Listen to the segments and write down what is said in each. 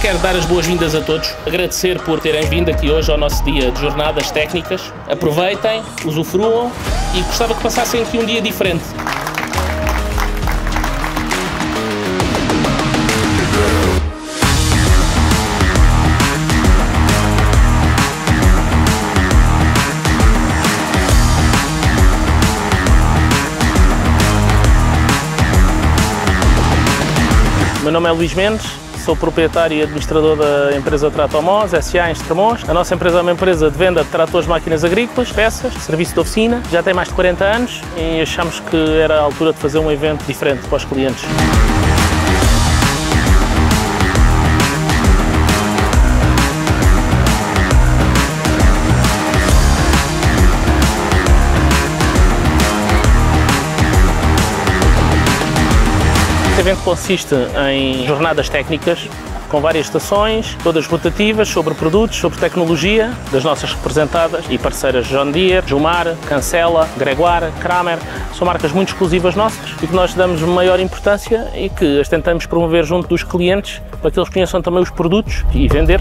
quero dar as boas-vindas a todos, agradecer por terem vindo aqui hoje ao nosso dia de jornadas técnicas. Aproveitem, usufruam e gostava que passassem aqui um dia diferente. Meu nome é Luís Mendes, sou proprietário e administrador da empresa Tratomós, SA em Estremoz. A nossa empresa é uma empresa de venda de tratores, máquinas agrícolas, peças, serviço de oficina. Já tem mais de 40 anos e achamos que era a altura de fazer um evento diferente para os clientes. Este evento consiste em jornadas técnicas com várias estações, todas rotativas, sobre produtos, sobre tecnologia, das nossas representadas e parceiras John Deere, Jumar, Cancela, Gregoire, Kramer. São marcas muito exclusivas nossas e que nós damos maior importância e que as tentamos promover junto dos clientes para que eles conheçam também os produtos e vender.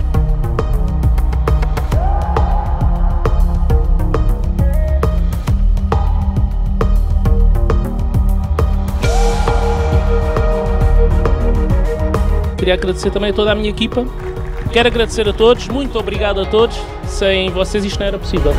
Queria agradecer também a toda a minha equipa. Quero agradecer a todos, muito obrigado a todos. Sem vocês isto não era possível.